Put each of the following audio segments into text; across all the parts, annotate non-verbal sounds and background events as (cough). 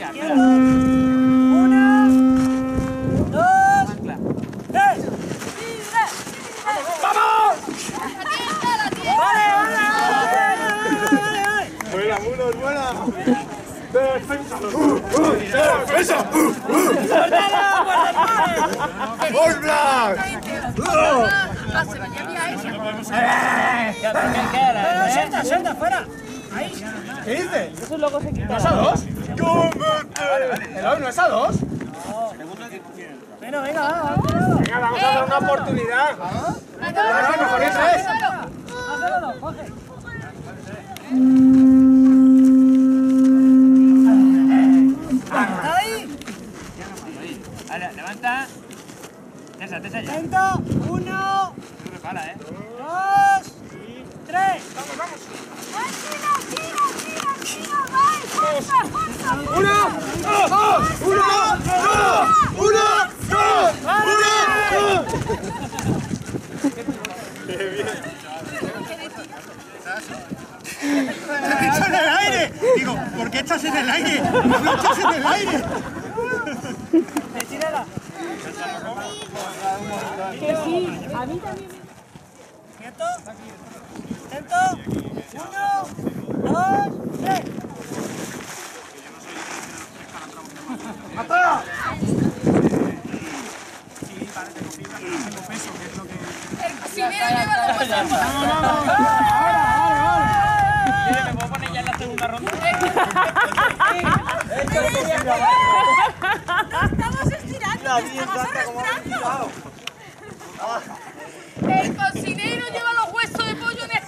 Una, dos, tres. ¡Vamos! ¡Vale, vale, vale! ¡Buena, Munos, buena! ¡Defensa! ¡Defensa! ¡Guardala, guarda ¡Gol Black! ¡Pase, vaya eso! Fuera! ¿Qué dices? ¿Esos locos se quitan? ¿El hoy no es a dos? Bueno, venga, va, va. Venga, vamos a dar una oportunidad. Claro, mejor eso es. Hazlo. Ahí. Vale, levanta. Tesa, tesa ya. Lento. Uno, Tú prepara, eh. dos, tres. ¡Una! ¡Dos! ¡Una! ¡Dos! ¡Una! ¡Dos! ¡Una! ¡Dos! ¡He dicho en el aire! Digo, ¿por qué estás en el aire? ¡No estás en el aire! Retírala. Quieto. Lento. Uno, dos, tres. Los huesos. Mira, ¿Me puedo poner ya en la segunda ronda? Estamos estirando, estamos arrastrando. El cocinero lleva los huesos de pollo en el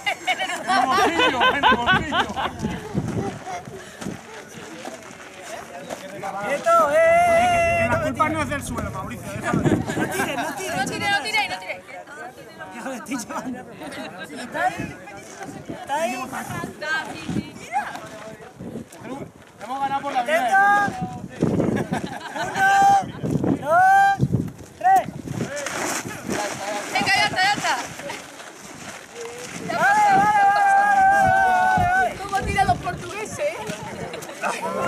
no es del suelo, Mauricio. déjalo. No tires, no tires. No tire, no tire, no tire. Ya lo estoy llevando. ¿Está ahí? ¿Está ahí? Hemos ganado por la vida. Lento. Uno, dos, tres. Venga, ya está, ya está. Vale, vale, vale, vale, vale. ¿Cómo tiran los portugueses? eh?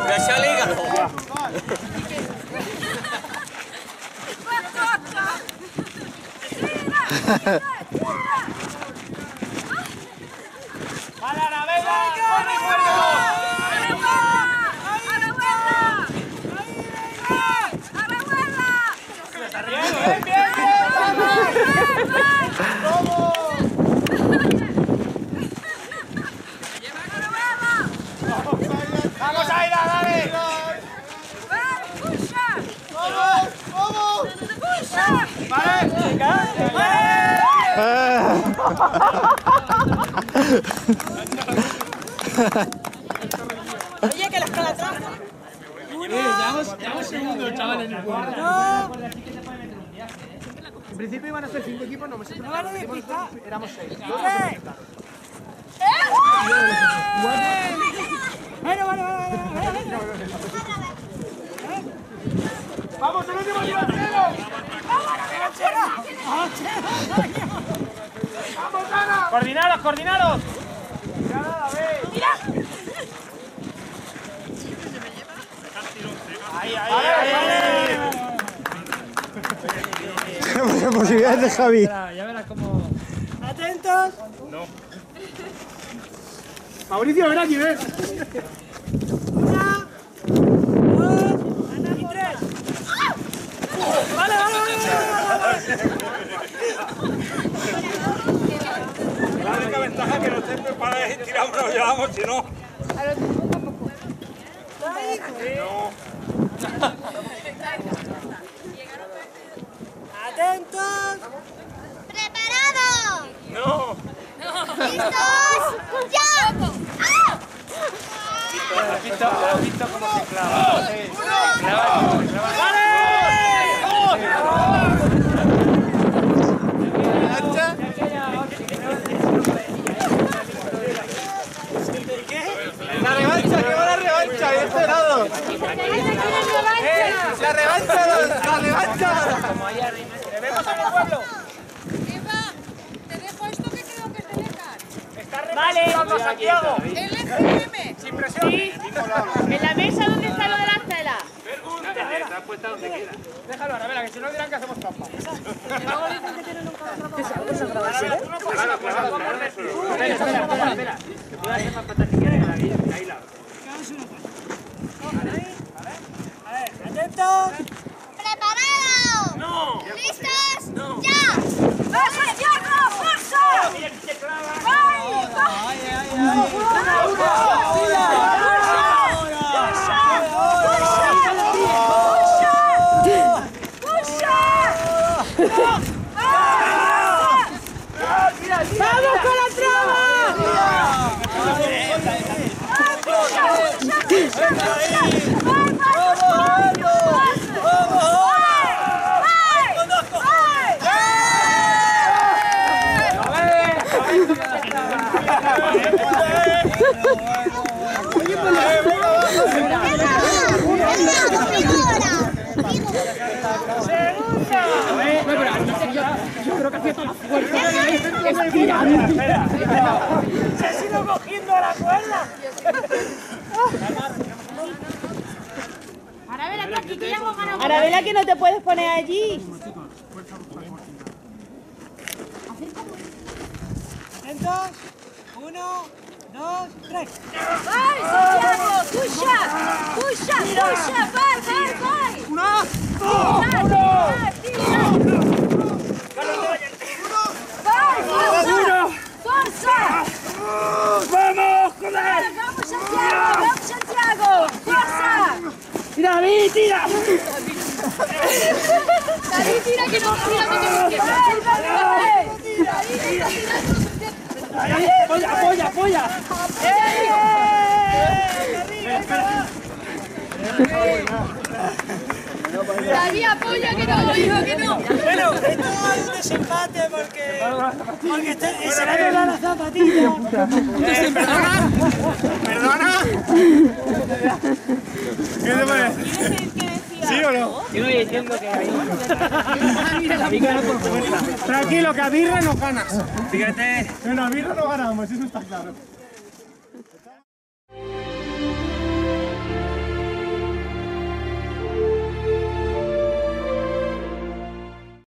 ¡A Oye, que calatras. Llevamos segundos, chaval, en el juego. No. En principio iban a ser cinco equipos, no me sé. No vale despistar. Éramos seis. Tres. Bueno, vale. ¡Vamos, el último divertido! ¡Vamos, Ana! ¡Coordinaros, coordinaros! Ahí, ahí, ahí. Tenemos posibilidades de Javi. Ya verás cómo... Atentos. Mauricio, ven aquí, ven. Una, dos y tres. Vale, vale, vale, vale, vale. La única ventaja es que no estén preparados y tiramos nos llevamos, si no. Atentos. ¡Preparado! No. ¿Listos? ¡Ya! ¡Ah! ¿Has visto, has visto cómo se clava? Clava, clava. La revancha, que va la revancha, bien cerrado. La revancha, la revancha. Eva, te dejo esto que creo que te dejan. Vale, Santiago. El FM. Sin presión. En la mesa donde está lo de la tela. Está puesta donde quiera. Déjalo, ahora, que si no dirán que hacemos trampa. En el espera, espera, espera. Que pueda hacer más. Ahí, ahí la. ¿Atentos? ¡Preparados! No. ¿Listos? No. ¡Ya! ¡Vas, Santiago! ¡Fuerza! ¡Vai! ¡Vai! ¡Vamos con la trama! (laughs) ¡Se ha sido cogiendo la cuerda! Arabela, que aquí que ya hemos ganado. Arabela, que no te puedes poner allí. ¿Atentos? Uno, dos, tres. ¡Vai, Santiago! ¡Puxa! ¡Puxa! ¡Puxa! ¡Vai, vai, vai! ¡Tira! ¡Vai, forza! ¡Forza! ¡Vamos, joder! ¡Vamos, Santiago! ¡Vamos, Santiago! ¡Forza! ¡Tira, David, tira! David, tira que no tira que no que ¡Vai, vai, vai! ¡Tira, tira, tira! ¡Apoya, apoya, apoya! David, apoya que no, digo que no. Bueno, esto es un desempate porque... Porque este- se le ha doblado la zapatilla. ¿Perdona? (laughs) ¿Qué te parece? ¿Sí o no? Sigo diciendo que ahí. Tranquilo, que a birra no ganas. Fíjate. Bueno, a birra no ganamos, eso está claro.